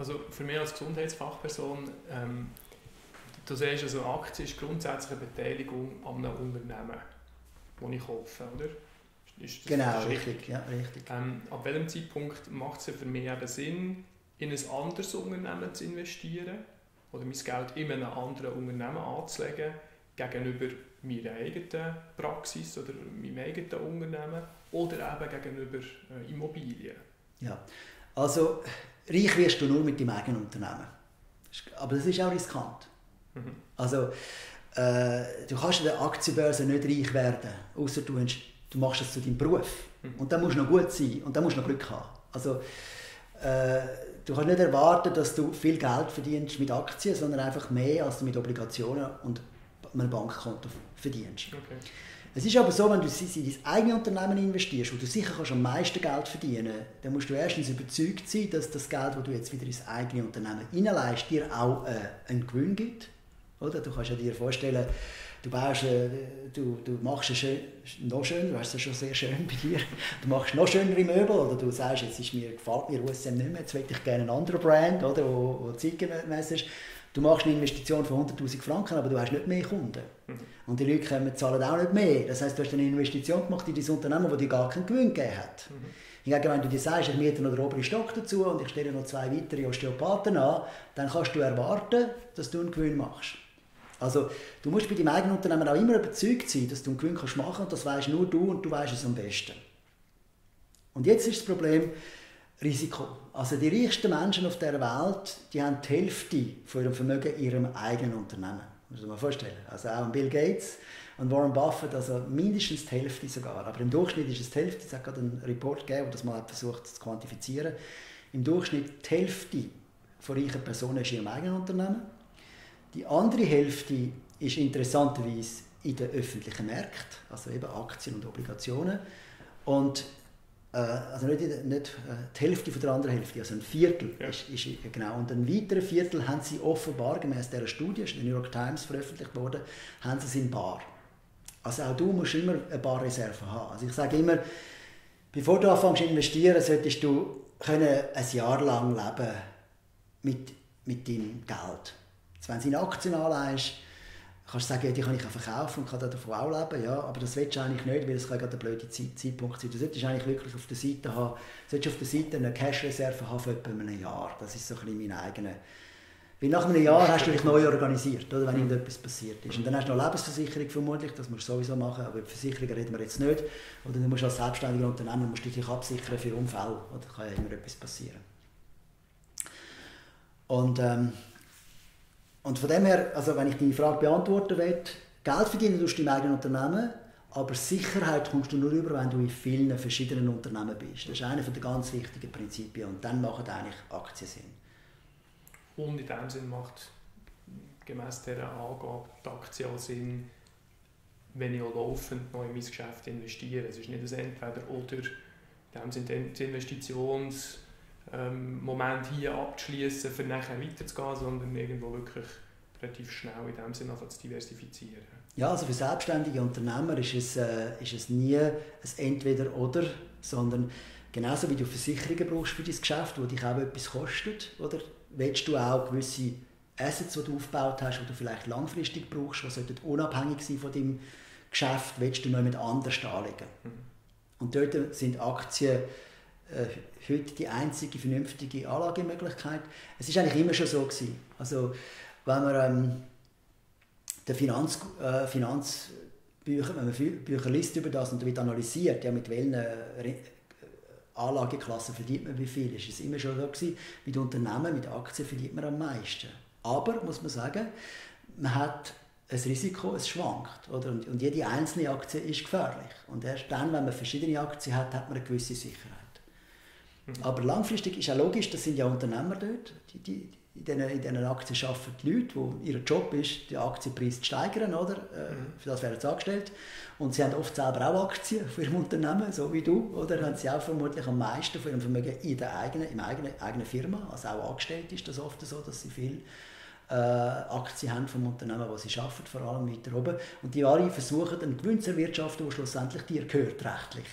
Also für mich als Gesundheitsfachperson, ähm, du siehst, also eine Aktie ist grundsätzlich eine Beteiligung an einem Unternehmen, das ich kaufe, oder? Ist genau, richtig. Ja, richtig. Ähm, ab welchem Zeitpunkt macht es für mich eben Sinn, in ein anderes Unternehmen zu investieren oder mein Geld in einem anderen Unternehmen anzulegen, gegenüber meiner eigenen Praxis oder meinem eigenen Unternehmen oder eben gegenüber äh, Immobilien? Ja, also reich wirst du nur mit deinem eigenen Unternehmen. Aber das ist auch riskant. Mhm. Also, äh, du kannst in der Aktienbörse nicht reich werden, außer du, du machst es zu deinem Beruf. Mhm. Und dann musst du noch gut sein und dann musst du noch Glück haben. Also, äh, du kannst nicht erwarten, dass du viel Geld verdienst mit Aktien, sondern einfach mehr, als du mit Obligationen und einem Bankkonto verdienst. Okay. Es ist aber so, wenn du in dein eigenes Unternehmen investierst, wo du sicher kannst am meisten Geld verdienen dann musst du erstens überzeugt sein, dass das Geld, das du jetzt wieder ins eigene Unternehmen hineinleist, dir auch äh, einen Gewinn gibt. Oder? Du kannst ja dir vorstellen, du, baust, äh, du, du machst es schön, noch schöner, du hast es schon sehr schön bei dir, du machst noch schönere Möbel oder du sagst, jetzt ist mir, gefällt mir USM nicht mehr, jetzt möchte ich gerne einen anderen Brand, oder, wo, wo zeitgemäß ist. Du machst eine Investition von 100'000 Franken, aber du hast nicht mehr Kunden. Mhm. Und die Leute kommen, zahlen auch nicht mehr. Das heißt, du hast eine Investition gemacht in dein Unternehmen, das dir gar keinen Gewinn gegeben hat. Mhm. Hingegen, wenn du dir sagst, ich miete noch den oberen Stock dazu und ich stelle noch zwei weitere Osteopathen an, dann kannst du erwarten, dass du einen Gewinn machst. Also, du musst bei deinem eigenen Unternehmen auch immer überzeugt sein, dass du einen Gewinn machen kannst und das weißt nur du und du weißt es am besten. Und jetzt ist das Problem, Risiko. Also die reichsten Menschen auf der Welt, die haben die Hälfte von ihrem Vermögen in ihrem eigenen Unternehmen. Muss man vorstellen. Also auch Bill Gates und Warren Buffett, also mindestens die Hälfte sogar. Aber im Durchschnitt ist es die Hälfte. Es hat gerade einen Report gegeben, der das mal versucht zu quantifizieren. Im Durchschnitt die Hälfte von reichen Personen ist in ihrem eigenen Unternehmen. Die andere Hälfte ist interessanterweise in den öffentlichen Märkten, also eben Aktien und Obligationen. Und also nicht, nicht äh, die Hälfte von der anderen Hälfte, also ein Viertel ja. ist, ist, genau. Und ein weiterer Viertel haben sie offenbar, gemäß dieser Studie, ist in der New York Times veröffentlicht worden, haben sie es in Bar. Also auch du musst immer eine Barreserve haben. Also ich sage immer, bevor du anfängst zu investieren, solltest du können ein Jahr lang leben mit, mit deinem Geld. Jetzt, wenn du in Aktien anlegst, kannst du sagen, ja, die kann ich auch verkaufen und kann davon auch leben, ja, aber das willst du eigentlich nicht, weil es gerade ein blöder Zeitpunkt sein. Du solltest eigentlich wirklich auf der Seite haben, solltest auf der Seite eine Cash-Reserve haben für etwa einem Jahr. Das ist so ein bisschen mein eigener... Weil nach einem Jahr hast du dich neu organisiert, oder, wenn mhm. irgendetwas passiert ist. Und dann hast du noch Lebensversicherung vermutlich, das musst du sowieso machen, aber über Versicherungen reden wir jetzt nicht. Oder du musst als selbstständiger Unternehmer musst dich absichern für Unfälle, oder kann ja immer etwas passieren. Und ähm, und von dem her, also wenn ich deine Frage beantworten will, Geld verdienen tust du im eigenen Unternehmen, aber Sicherheit kommst du nur über, wenn du in vielen verschiedenen Unternehmen bist. Das ist einer der ganz wichtigen Prinzipien und dann machen eigentlich Aktien Sinn. Und in dem Sinn macht gemäß dieser Angabe die Aktie auch Sinn, wenn ich auch laufend noch in mein Geschäft investiere. Es ist nicht ein Entweder oder. In dem Sinne die Investitions- ähm, Moment hier abzuschließen, für nachher weiterzugehen, sondern irgendwo wirklich relativ schnell in dem Sinne zu diversifizieren. Ja, also für selbstständige Unternehmer ist es, äh, ist es nie ein Entweder-Oder, sondern genauso wie du Versicherungen brauchst für dein Geschäft, wo dich auch etwas kostet, oder willst du auch gewisse Assets, die du aufgebaut hast, die du vielleicht langfristig brauchst, die sollten unabhängig sein von deinem Geschäft, willst du noch mit anders anlegen. Mhm. Und dort sind Aktien heute die einzige vernünftige Anlagemöglichkeit. Es ist eigentlich immer schon so gewesen. Also wenn man ähm, den Finanz, äh, Finanzbücher, wenn man Bücher liest über das und damit analysiert, ja, mit welchen äh, Anlageklassen verdient man wie viel, ist es immer schon so gewesen, mit Unternehmen, mit Aktien verdient man am meisten. Aber, muss man sagen, man hat ein Risiko, es schwankt. Oder? Und, und jede einzelne Aktie ist gefährlich. Und erst dann, wenn man verschiedene Aktien hat, hat man eine gewisse Sicherheit. Mhm. Aber langfristig ist auch logisch, das sind ja Unternehmer dort, die, die, in diesen, in diesen Aktien arbeiten die Leute, wo ihr Job ist, den Aktienpreis zu steigern, oder? Äh, mhm. Für das werden sie angestellt. Und sie haben oft selber auch Aktien für ihr Unternehmen, so wie du, oder? Haben sie auch vermutlich am meisten von ihrem Vermögen in der eigenen, in eigenen, eigenen Firma, also auch angestellt ist das oft so, dass sie viel äh, Aktien haben vom Unternehmen, wo sie arbeiten, vor allem weiter oben. Und die alle versuchen, einen Gewinn zu erwirtschaften, der schlussendlich dir gehört, rechtlich.